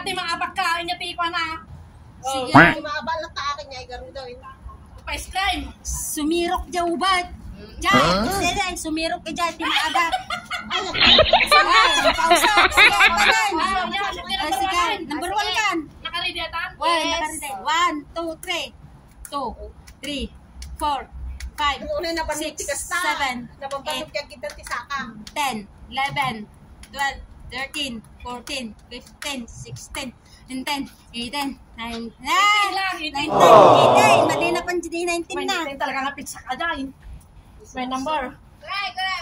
ati mga pagkain niya tikwa na. Sige. Oh. Imabalat ta akin niya, garo daw. Pa-ice cream. Sumirok dyan ubad. Diyan, sige, sumirok ka dyan, timaga. Ay, Sige, pausa. Sige, tanan. Sige, Sige, number one kan. Nakaready atan? One, nakarite. One, two, three. Two, three, four, five, na six, seven, eight, ti Saka. 10, 11, 12, 13, 14, 15, 16, 17, 18, 19, lang, 19, 18. 18, mali na pang 19 May na. natin talaga nga pizza ka dyan. May number.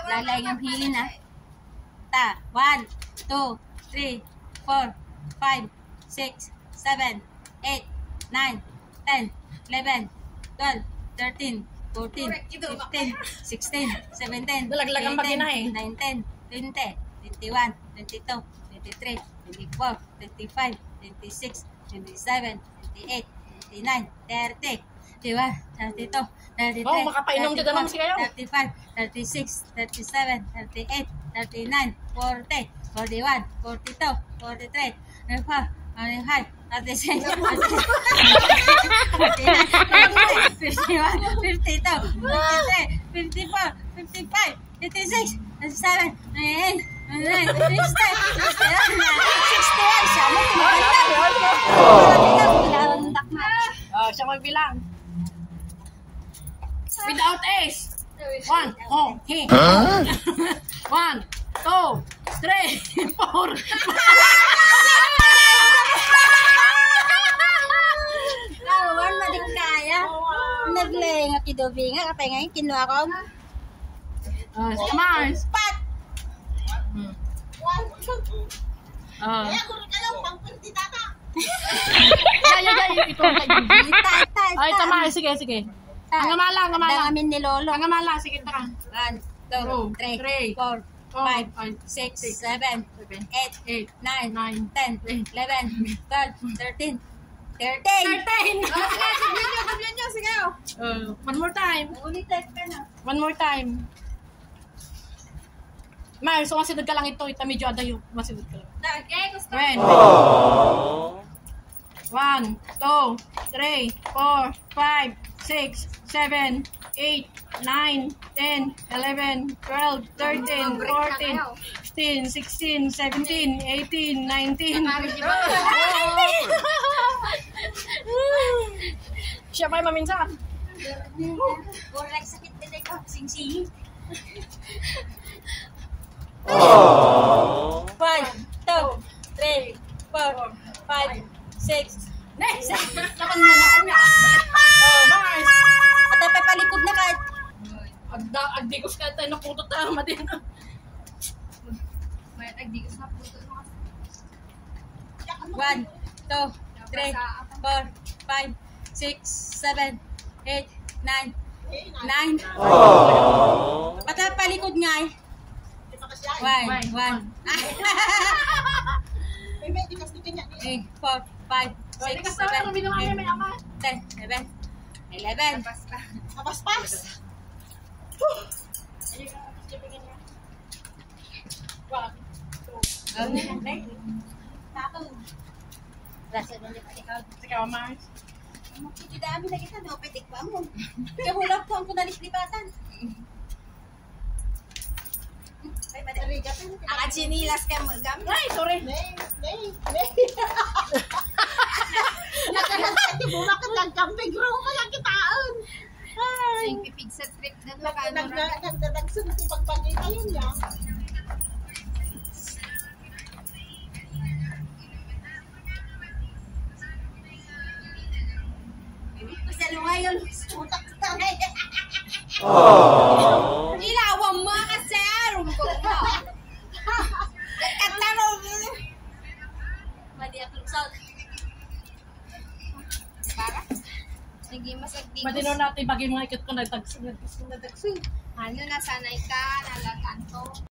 Lalay ang hili na. Ta, 1, 2, 3, 4, 5, 6, 7, 8, 9, 10, 11, 12, 13, 14, 15, 16, 17, Dalaglag ang 18, bagina eh. 19, 20, 21, 22, 23, 24, 25, 26, 27, 28, 29, 30, 31, 32, 33, Oh, makapainom ka naman si kayo. 35, 36, 37, 38, 39, 40, 41, 42, 43, 44, 45, 46, 47, 51, 52, 53, 54, 55, 56, 57, 58, 59, 60, 61, 61, siya mo, na. Oh, siya magbilang. Without ace. One, oh, he. One, two, three, four. Kawan, madik kaya. Naglay nga kidobi nga, kapay ngayon, kinuha ko. Oh, Mars. One, Oh. Kaya ko rin alam, pang pinti tata. Ay, ay, ay, ito. Ay, tama. Sige, sige. Ang amala, ang amala. Ang amin ni Lolo. Ang amala, sige, tara. One, two, Two, three, three, four, four, five, six, seven, eight, eight, nine, nine, ten, eleven, twelve, thirteen, thirteen. Thirteen. Sabihin niyo, sabihin niyo, sige. oh. Uh, one more time. Ulitin ka na. One more time. Mar, so masidod ka lang ito. Ito medyo adayo. Masidod ka lang. Okay, gusto. When? One, two, three, four, five, six, seven, eight, nine, ten, eleven, twelve, thirteen, fourteen, fifteen, sixteen, seventeen, eighteen, nineteen. Siya pa yung maminsan. Correct, sakit din ako. Sing-sing. Ka tayo naputot tayo matin. One, two, three, four, five, six, seven, eight, nine, nine. Pata palikod nga eh. Pa. One, One, may di kasi kanya. Three, four, five, six, sa seven, eight, ten, eleven, eleven. Kapaspas. Rasa doon di pa ikaw. Ikaw, Mars. Makikidami na kita, no? Pwede pa mo. Kaya hulap ko ang kunalislipatan. Ay, pwede. Ang chinilas ka mo gamit. Ay, sorry. Nay, nay, nay. Nakalasati mo na ka nagkamping raw kaya kitaon. Ay. Yung pipig sa trip na Nag- nag- nag- Nagsunti pagpagkita ngayon, utak na Ilawan mo kasi, rumbog mo. Nagkatlaro mo. Madi ako luksod. Para? Naging masagdigos. Madino natin bagay mga ikot ko nagtagsin. Nagtagsin. Ano, nasanay ka, nalaganto.